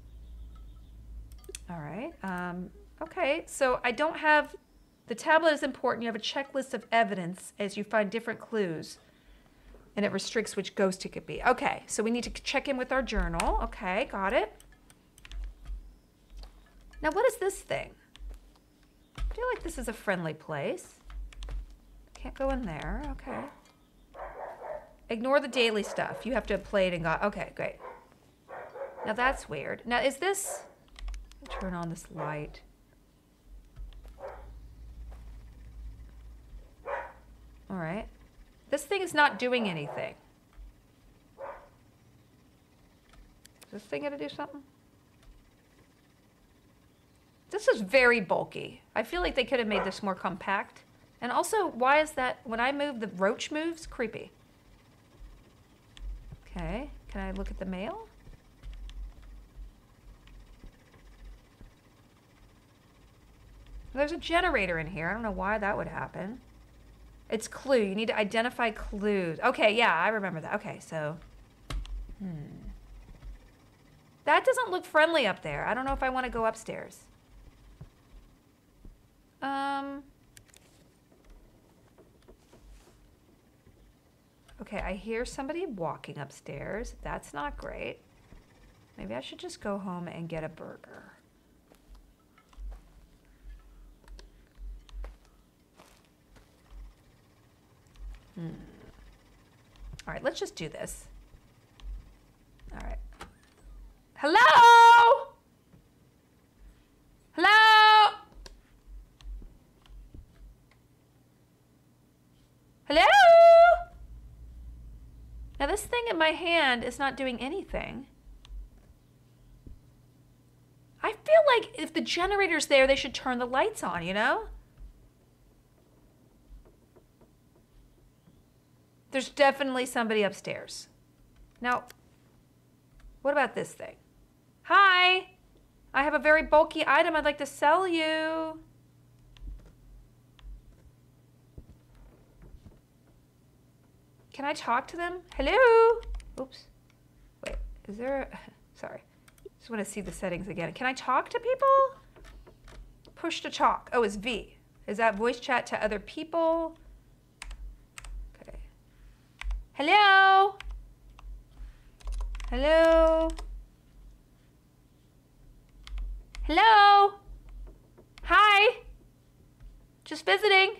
All right. Um, okay, so I don't have, the tablet is important. You have a checklist of evidence as you find different clues. And it restricts which ghost it could be. Okay, so we need to check in with our journal. Okay, got it. Now, what is this thing? I feel like this is a friendly place. Can't go in there. Okay. Ignore the daily stuff. You have to play it and go. Okay, great. Now that's weird. Now is this? Turn on this light. All right. This thing is not doing anything. Is this thing gonna do something? This is very bulky. I feel like they could have made this more compact. And also, why is that when I move, the roach moves? Creepy. Okay, can I look at the mail? There's a generator in here. I don't know why that would happen. It's clue. You need to identify clues. Okay, yeah, I remember that. Okay, so. Hmm. That doesn't look friendly up there. I don't know if I want to go upstairs. Um. Okay, I hear somebody walking upstairs. That's not great. Maybe I should just go home and get a burger. Hmm. All right, let's just do this. All right. Hello? Hello? Hello? Now this thing in my hand is not doing anything. I feel like if the generator's there, they should turn the lights on, you know? There's definitely somebody upstairs. Now, what about this thing? Hi, I have a very bulky item I'd like to sell you. Can I talk to them? Hello? Oops. Wait, is there a... Sorry. Just want to see the settings again. Can I talk to people? Push to talk. Oh, it's V. Is that voice chat to other people? Okay. Hello? Hello? Hello? Hi? Just visiting.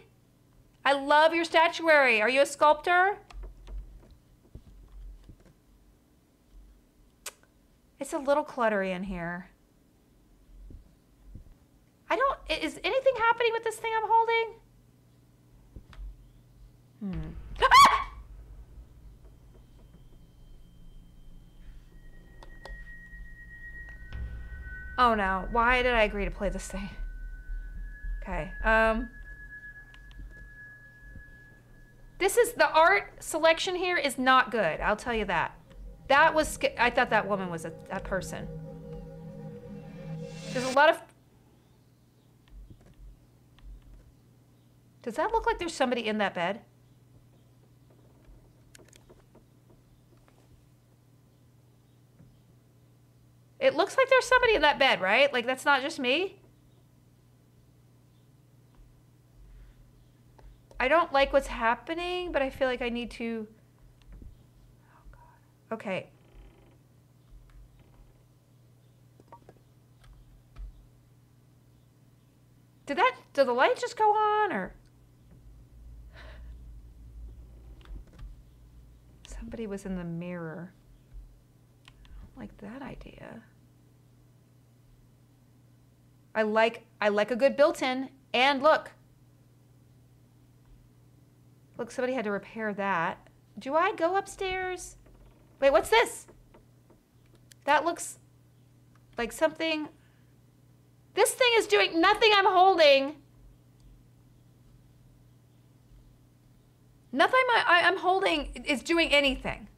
I love your statuary. Are you a sculptor? It's a little cluttery in here. I don't, is anything happening with this thing I'm holding? Hmm. Ah! Oh no. Why did I agree to play this thing? Okay. Um. This is the art selection here is not good. I'll tell you that. That was. I thought that woman was a, a person. There's a lot of. Does that look like there's somebody in that bed? It looks like there's somebody in that bed, right? Like that's not just me. I don't like what's happening, but I feel like I need to. Okay. Did that? Did the light just go on, or? Somebody was in the mirror. I don't like that idea. I like I like a good built-in. And look. Look, somebody had to repair that. Do I go upstairs? Wait, what's this? That looks like something. This thing is doing nothing I'm holding. Nothing I, I'm holding is doing anything.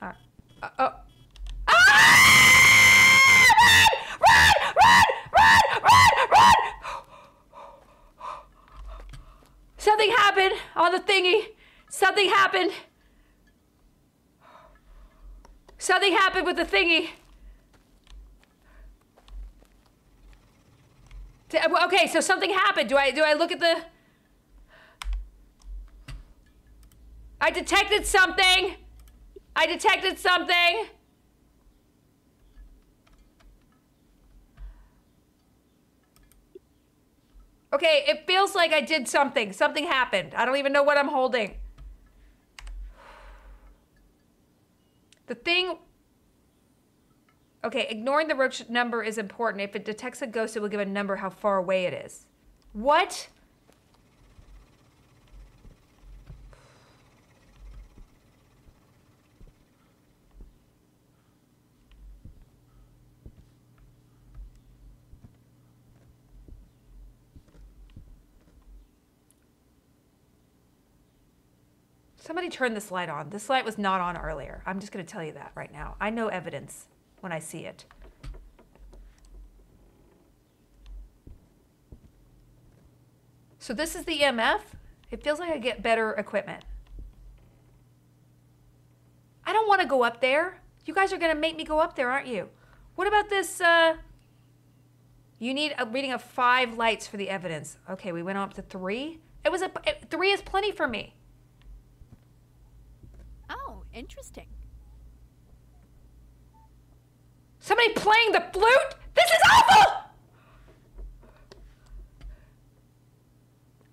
Uh, uh, oh. Ah! Run! Run! Run! Run! Run! Run! Something happened on the thingy. Something happened. Something happened with the thingy. Okay, so something happened. Do I do I look at the I detected something. I detected something. Okay, it feels like I did something. Something happened. I don't even know what I'm holding. The thing. Okay, ignoring the roach number is important. If it detects a ghost, it will give a number how far away it is. What? Somebody turn this light on. This light was not on earlier. I'm just going to tell you that right now. I know evidence when I see it. So this is the EMF. It feels like I get better equipment. I don't want to go up there. You guys are going to make me go up there, aren't you? What about this? Uh, you need a reading of five lights for the evidence. Okay, we went up to three. It was a it- three is plenty for me. Interesting. Somebody playing the flute? This is awful!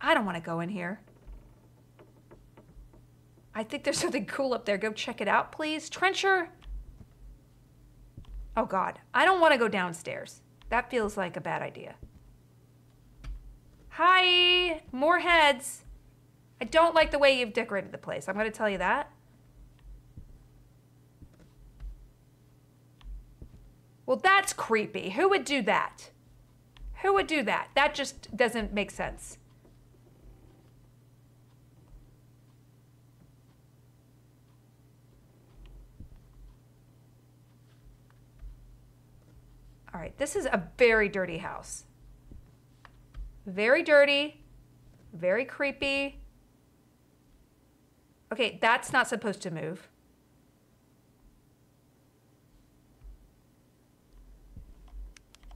I don't want to go in here. I think there's something cool up there. Go check it out, please. Trencher. Oh, God. I don't want to go downstairs. That feels like a bad idea. Hi. More heads. I don't like the way you've decorated the place. I'm going to tell you that. Well, that's creepy. Who would do that? Who would do that? That just doesn't make sense. All right, this is a very dirty house. Very dirty, very creepy. Okay, that's not supposed to move.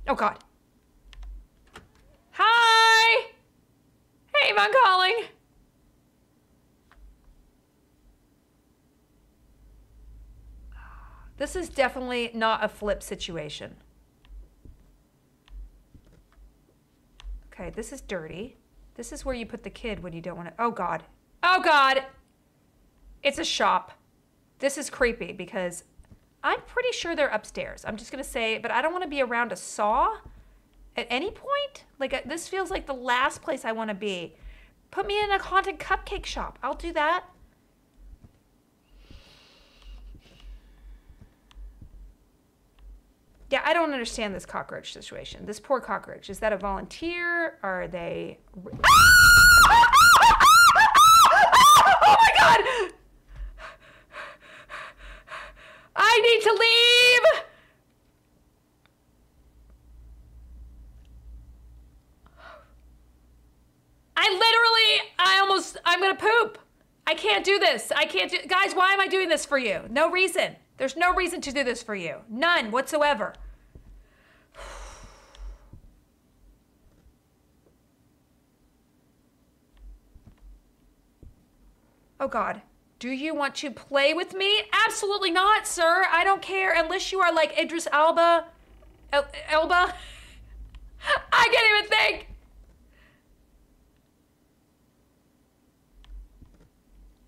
Oh God. Hi. Hey, Von calling. This is definitely not a flip situation. Okay, this is dirty. This is where you put the kid when you don't want to. Oh God. Oh God. It's a shop. This is creepy because I'm pretty sure they're upstairs. I'm just gonna say, but I don't want to be around a saw at any point. Like uh, this feels like the last place I want to be. Put me in a haunted cupcake shop. I'll do that. Yeah, I don't understand this cockroach situation. This poor cockroach. Is that a volunteer? Are they. oh my god! I need to leave! I literally, I almost, I'm gonna poop. I can't do this. I can't do, guys, why am I doing this for you? No reason. There's no reason to do this for you. None whatsoever. Oh God. Do you want to play with me? Absolutely not, sir. I don't care unless you are like Idris Alba. El- Elba. I can't even think.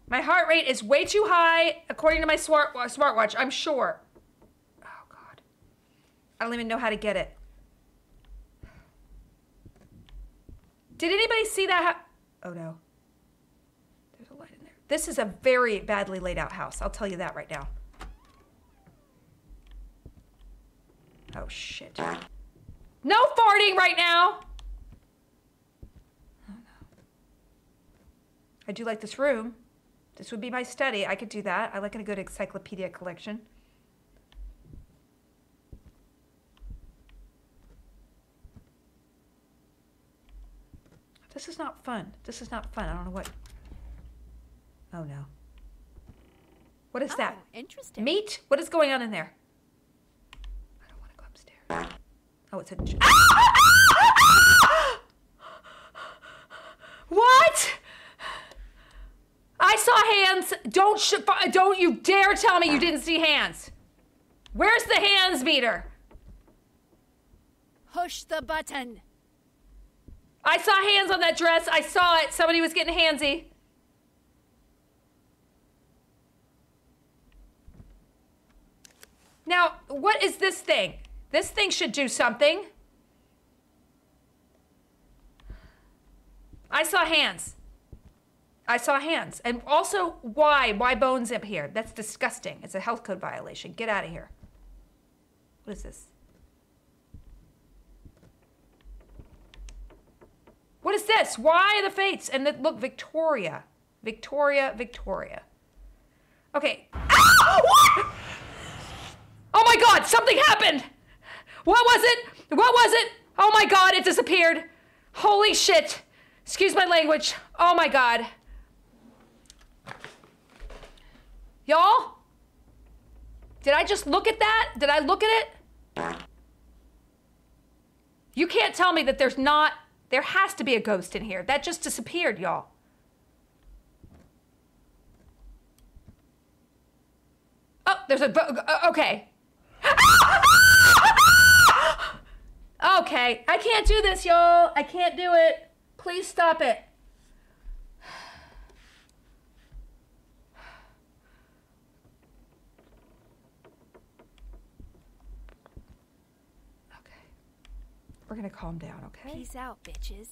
My heart rate is way too high, according to my smart smartwatch. I'm sure. Oh God. I don't even know how to get it. Did anybody see that? Ha- oh no. There's a light in there. This is a very badly laid out house. I'll tell you that right now. Oh shit. No farting right now. No. I do like this room. This would be my study. I could do that. I like a good encyclopedia collection. This is not fun. This is not fun. I don't know what. Oh no. What is that? Oh, interesting. Meat? What is going on in there? I don't want to go upstairs. Oh, it's a. what? I saw hands. Don't sh- don't you dare tell me you didn't see hands. Where's the hands meter? Push the button. I saw hands on that dress. I saw it. Somebody was getting handsy. Now, what is this thing? This thing should do something. I saw hands. I saw hands. And also, why? Why bones up here? That's disgusting. It's a health code violation. Get out of here. What is this? What is this? Why the fates? And then, look, Victoria. Victoria, Victoria. Okay. Ah! Oh my god, something happened! What was it? What was it? Oh my god, it disappeared. Holy shit. Excuse my language. Oh my god. Y'all? Did I just look at that? Did I look at it? You can't tell me that there's not, there has to be a ghost in here. That just disappeared, y'all. Oh, there's a, uh, okay. Okay, I can't do this, y'all. I can't do it. Please stop it. Okay. We're gonna calm down, okay? Peace out, bitches.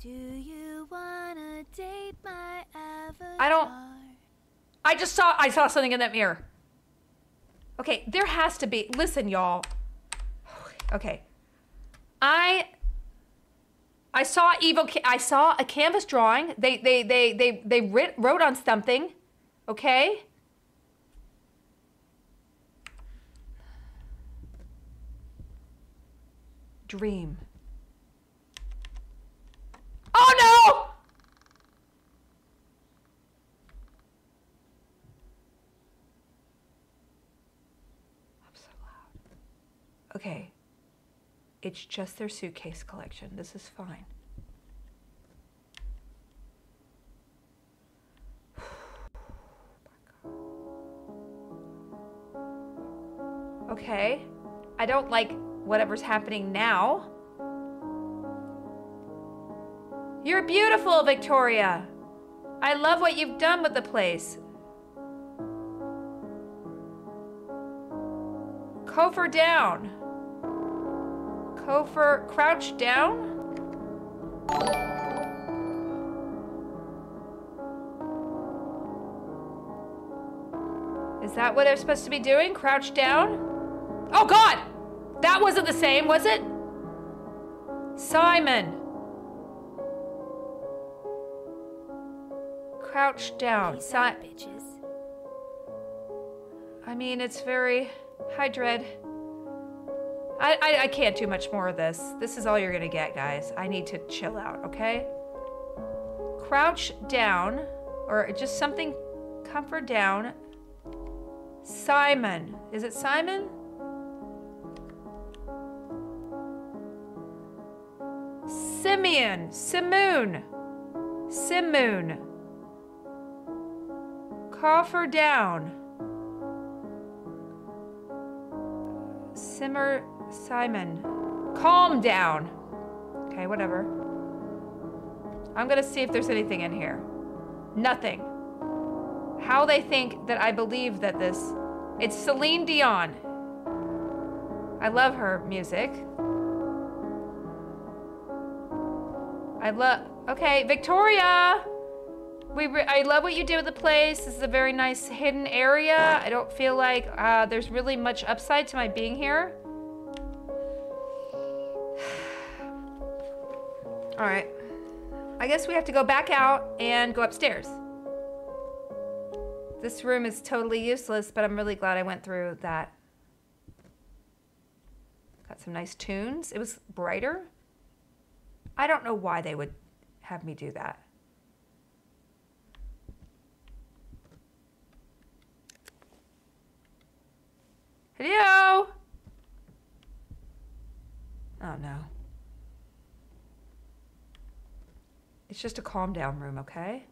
Do you wanna date my avatar? I don't- I just saw I saw something in that mirror. Okay, there has to be. Listen, y'all. Okay. I I saw evil I saw a canvas drawing. They they they they they wrote on something. Okay? Dream. Oh no! I'm so loud. Okay. It's just their suitcase collection. This is fine. Okay. I don't like whatever's happening now. You're beautiful, Victoria. I love what you've done with the place. Kofor down. Kofor, crouch down? Is that what I'm supposed to be doing? Crouch down? Oh God! That wasn't the same, was it? Simon. Crouch down. Si bitches. I mean, it's very... Hi, Dread. I, I, I can't do much more of this. This is all you're gonna get, guys. I need to chill out, okay? Crouch down, or just something. Comfort down. Simon. Is it Simon? Simeon. Simoon. Simoon. Coffer down. Simmer Simon. Calm down. Okay, whatever. I'm gonna see if there's anything in here. Nothing. How they think that I believe that this. It's Celine Dion. I love her music. I love. Okay, Victoria! We I love what you did with the place. This is a very nice hidden area. I don't feel like uh, there's really much upside to my being here. All right. I guess we have to go back out and go upstairs. This room is totally useless, but I'm really glad I went through that. Got some nice tunes. It was brighter. I don't know why they would have me do that. Hello? Oh no. It's just a calm down room, okay?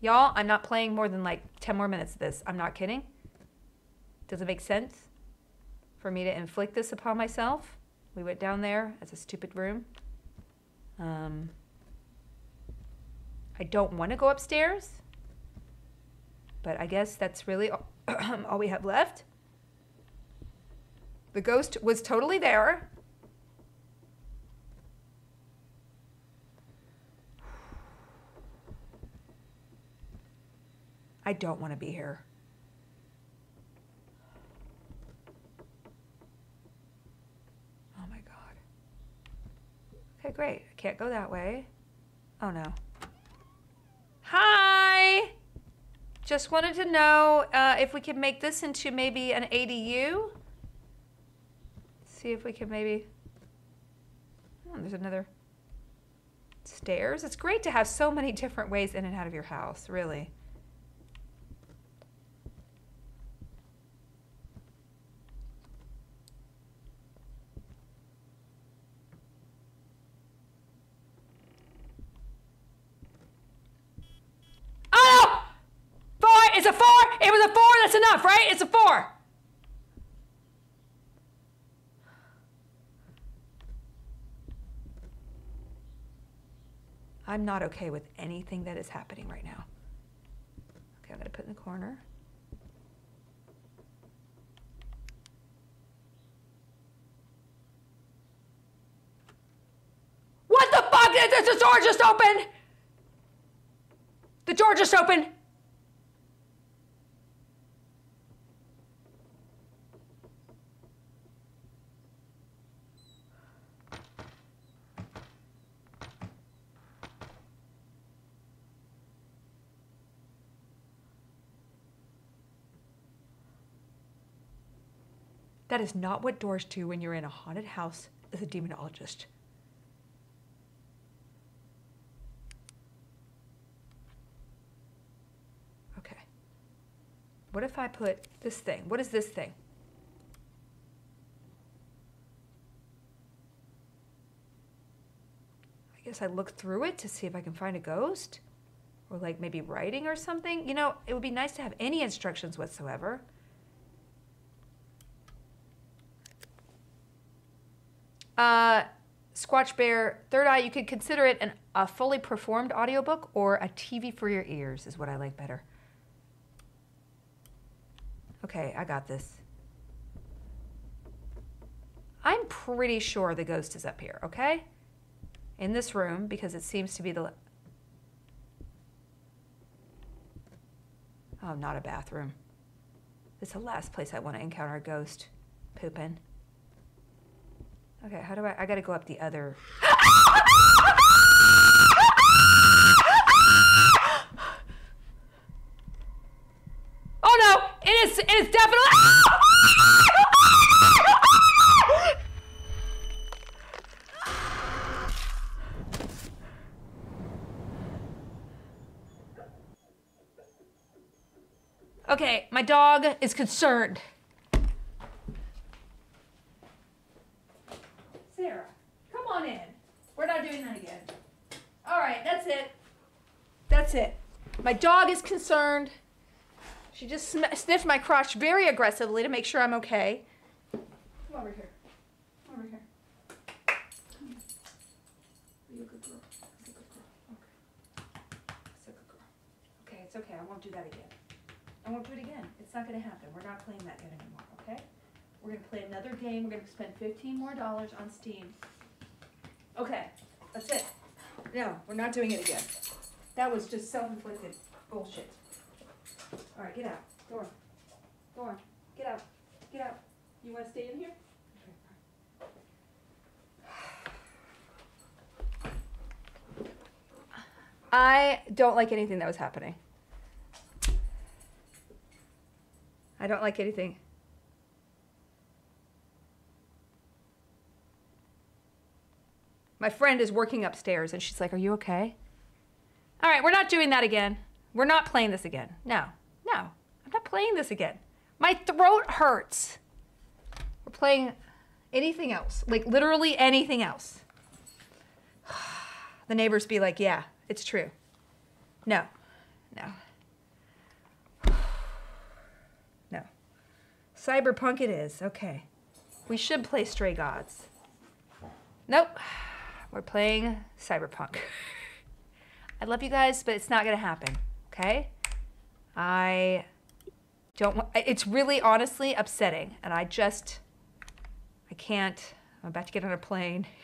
Y'all, I'm not playing more than like 10 more minutes of this. I'm not kidding. Does it make sense for me to inflict this upon myself? We went down there. It's a stupid room. Um, I don't want to go upstairs, but I guess that's really all, all we have left. The ghost was totally there. I don't want to be here. Oh my god. Okay, great. I can't go that way. Oh no. Hi! Just wanted to know uh, if we could make this into maybe an ADU. See if we can maybe. Oh, there's another stairs. It's great to have so many different ways in and out of your house, really. Oh! Four! It's a four! It was a four! That's enough, right? It's a four! I'm not okay with anything that is happening right now. Okay, I'm gonna put in the corner. What the fuck? Did the door just open? The door just opened. That is not what doors do when you're in a haunted house as a demonologist. Okay. What if I put this thing? What is this thing? I guess I look through it to see if I can find a ghost or like maybe writing or something. You know, it would be nice to have any instructions whatsoever. Uh, Squatch Bear, Third Eye, you could consider it an, a fully performed audiobook or a TV for your ears, is what I like better. Okay, I got this. I'm pretty sure the ghost is up here, okay? In this room, because it seems to be the. Oh, not a bathroom. It's the last place I want to encounter a ghost pooping. Okay, how do I? I gotta go up the other. Oh no! It is. It is definitely. Okay, my dog is concerned. Sarah, come on in. We're not doing that again. All right, that's it. That's it. My dog is concerned. She just sniffed my crotch very aggressively to make sure I'm okay. Come over here. Come over here. Are you a good girl? You're a good girl. Okay. That's a good girl. Okay, it's okay. I won't do that again. I won't do it again. It's not gonna happen. We're not playing that game anymore, okay? We're gonna play another game. We're gonna spend fifteen more dollars on Steam. Okay, that's it. No, we're not doing it again. That was just self-inflicted bullshit. All right, get out. Go on. Go on. Get out. Get out. You wanna stay in here? I don't like anything that was happening. I don't like anything. My friend is working upstairs and she's like, Are you okay? All right, we're not doing that again. We're not playing this again. No, no, I'm not playing this again. My throat hurts. We're playing anything else, like literally anything else. The neighbors be like, Yeah, it's true. No, no. No. Cyberpunk it is. Okay. We should play Stray Gods. Nope. We're playing Cyberpunk. I love you guys, but it's not going to happen. Okay? I don't want it's really honestly upsetting and I just I can't I'm about to get on a plane.